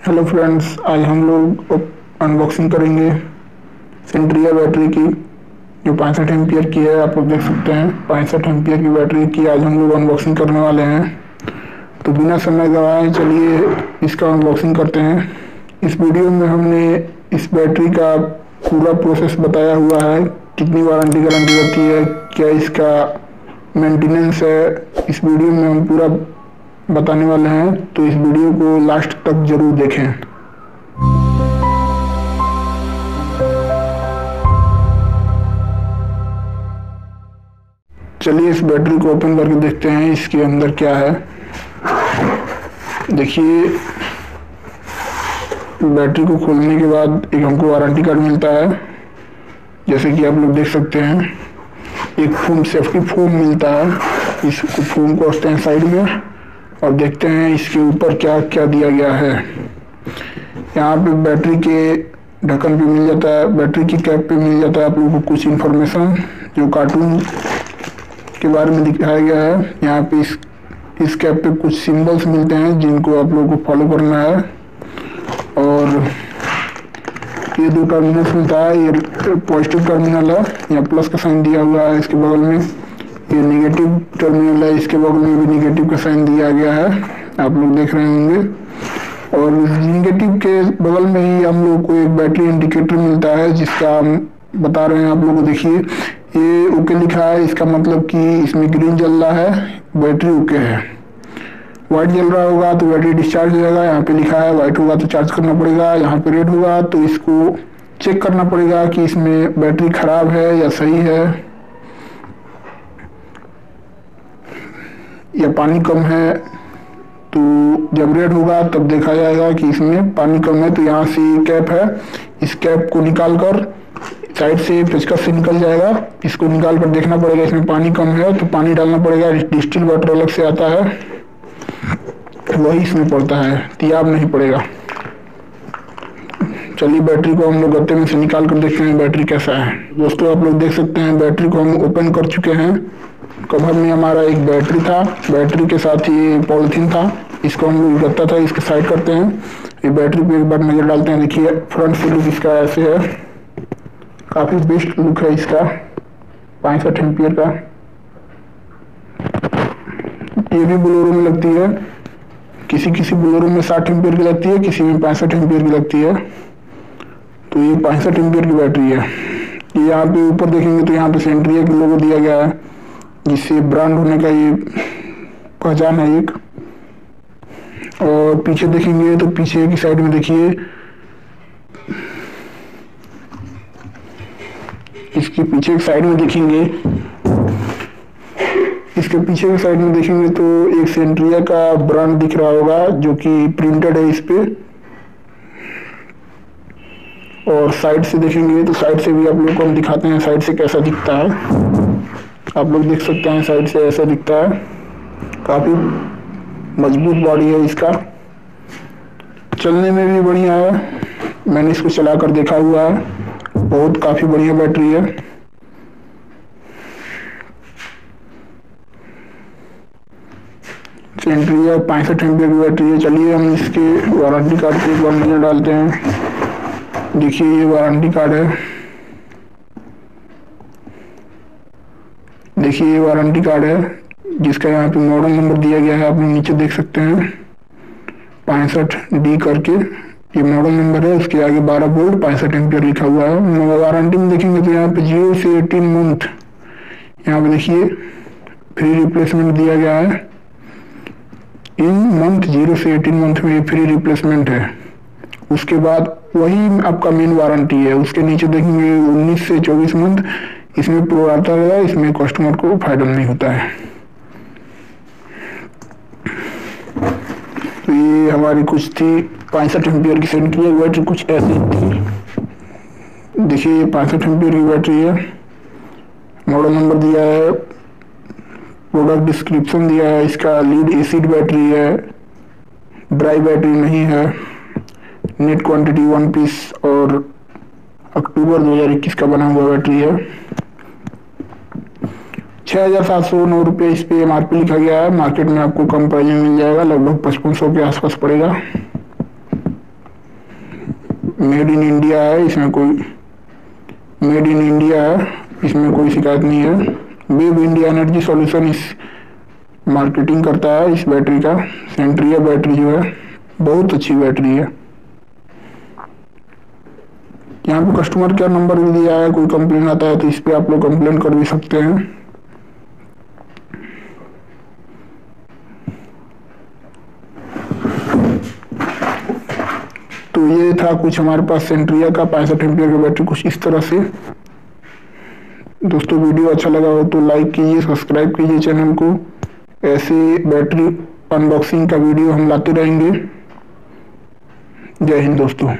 Hello friends आज हम लोग अनबॉक्सिंग करेंगे। सेंट्रिया बैटरी की, जो पैंसठ एम्पियर की है, आप लोग देख सकते हैं। पैंसठ एम्पियर की बैटरी की आज हम लोग अनबॉक्सिंग करने वाले हैं। तो बिना समय गवाए चलिए इसका अनबॉक्सिंग करते हैं। इस वीडियो में हमने इस बैटरी का पूरा प्रोसेस बताया हुआ है। कितनी वारंटी गारंटी रहती है, क्या इसका मेंटेनेंस है। इस वीडियो में हम पूरा बताने वाले हैं तो इस वीडियो को लास्ट तक ज़रूर देखें। चलिए इस बैटरी को ओपन करके देखते हैं, इसके अंदर क्या है। देखिए बैटरी को खोलने के बाद एक हमको वारंटी कार्ड मिलता है। जैसे कि आप लोग देख सकते हैं, एक फोम सेफ्टी फोम मिलता है। इस फोम को हैं साइड में। और देखते हैं इसके ऊपर क्या क्या दिया गया है। यहाँ पे बैटरी के ढक्कन पे मिल जाता है, बैटरी की कैप पे मिल जाता है, आप लोगों को कुछ इन्फॉर्मेशन जो कार्टून के बारे में दिखाया गया है। यहाँ पे इस इस कैप पे कुछ सिंबल्स मिलते हैं जिनको आप लोगों को फॉलो करना है। और ये दो टर्मिनल्स मिलता है, ये पॉजिटिव टर्मिनल है, यहाँ प्लस का साइन दिया हुआ है इसके बगल में। ये निगेटिव टर्मिनल है, इसके बगल में भी निगेटिव का साइन दिया गया है, आप लोग देख रहे होंगे। और निगेटिव के बगल में ही हम लोग को एक बैटरी इंडिकेटर मिलता है, जिसका हम बता रहे हैं आप लोगों को, देखिए। ये ओके लिखा है, इसका मतलब कि इसमें ग्रीन जल रहा है बैटरी ओके है। व्हाइट जल रहा होगा तो बैटरी डिस्चार्ज हो जाएगा, यहाँ पे लिखा है व्हाइट होगा तो चार्ज करना पड़ेगा, यहाँ पे रेड होगा तो इसको चेक करना पड़ेगा कि इसमें बैटरी खराब है या सही है। या पानी कम है तो जब रेड होगा, तब देखा जाएगा कि इसमें पानी कम है तो यहाँ से कैप है। इस कैप को निकाल कर साइड से पेचकस से निकल जाएगा। इसको निकाल कर देखना पड़ेगा, इसमें पानी कम है तो पानी डालना पड़ेगा। डिस्टिल वाटर अलग से आता है, वही इसमें पड़ता है, तियाब नहीं पड़ेगा। चलिए, बैटरी को हम लोग गत्ते में से निकाल कर देखते हैं, बैटरी कैसा है। दोस्तों, आप लोग देख सकते हैं, बैटरी को हम ओपन कर चुके हैं। कवर में हमारा एक बैटरी था, बैटरी के साथ ही पॉलिथीन था, इसको हम लोग गत्ता था, इसके साइड करते हैं। ये बैटरी पे एक बार नज़र डालते हैं, देखिए फ्रंट से लुक इसका ऐसे है। काफ़ी बेस्ट लुक है इसका, पैंसठ एम्पियर का। ये भी बोलोरो में लगती है। किसी किसी बोलोरो में साठ एम्पियर की लगती है, किसी में पैंसठ एम्पियर की लगती है। तो ये पैंसठ एम्पियर की बैटरी है। ये यहाँ पे ऊपर देखेंगे तो यहाँ पे सेंट्रिया की लोगो दिया गया है। जिससे ब्रांड होने का ये पहचान है एक। और पीछे देखेंगे तो पीछे की साइड में देखिए। इसके पीछे की साइड में देखेंगे। इसके पीछे की साइड में देखेंगे तो एक सेंट्रिया का ब्रांड दिख रहा होगा, जो कि प्रिंटेड है इस पे। और साइड से देखेंगे तो साइड से भी आप लोग को हम दिखाते हैं साइड से कैसा दिखता है। आप लोग देख सकते हैं साइड से ऐसा दिखता है। काफ़ी मज़बूत बॉडी है इसका। चलने में भी बढ़िया है। मैंने इसको चलाकर देखा हुआ है। बहुत काफ़ी बढ़िया बैटरी है। सेंट्रिया पैंसठ एम की बैटरी है। चलिए हम इसके वारंटी कार्ड पे एक बार डालते हैं। देखिए ये वारंटी कार्ड है। देखिए, ये वारंटी कार्ड है, जिसका यहाँ पे मॉडल नंबर दिया गया है, आप नीचे देख सकते हैं। पैंसठ डी करके ये मॉडल नंबर है, उसके आगे 12 वोल्ट पैंसठ एम्पियर लिखा हुआ है। वारंटी में देखेंगे तो यहाँ पे ज़ीरो से एटीन मंथ यहाँ पे देखिए फ्री रिप्लेसमेंट दिया गया है। इन मंथ ज़ीरो से एटीन मंथ में फ्री रिप्लेसमेंट है। उसके बाद वही आपका मेन वारंटी है। उसके नीचे देखेंगे 19 से 24 मंथ इसमें प्रो आता है इसमें कस्टमर को फ़ायदा नहीं होता है। तो ये हमारी कुछ थी, पैंसठ एम्पियर की सेंड की बैटरी कुछ ऐसी थी। देखिए ये पैंसठ एम्पियर की बैटरी है। मॉडल नंबर दिया है प्रोडक्ट डिस्क्रिप्शन दिया है, इसका लीड एसिड बैटरी है ड्राई बैटरी नहीं है नेट क्वांटिटी वन पीस और अक्टूबर 2021 का बना हुआ बैटरी है। छः हज़ार सात सौ नौ रुपये इस पे एम लिखा गया है। मार्केट में आपको कम प्राइस में मिल जाएगा। लगभग पचपन सौ के आसपास पड़ेगा। मेड इन इंडिया है। इसमें कोई मेड इन इंडिया है। इसमें कोई शिकायत नहीं है। वेब इंडिया एनर्जी सॉल्यूशन इस मार्केटिंग करता है। इस बैटरी का। सेंट्रिया बैटरी जो है। बहुत अच्छी बैटरी है। यहाँ पे कस्टमर केयर नंबर भी दिया है। कोई कंप्लेन आता है तो इस पर आप लोग कंप्लेन कर भी सकते हैं तो ये था, कुछ हमारे पास सेंट्रिया का, पैंसठ एम्पियर का बैटरी कुछ इस तरह से। दोस्तों, वीडियो अच्छा लगा हो तो लाइक कीजिए सब्सक्राइब कीजिए चैनल को। ऐसे बैटरी अनबॉक्सिंग का वीडियो हम लाते रहेंगे। जय हिंद दोस्तों।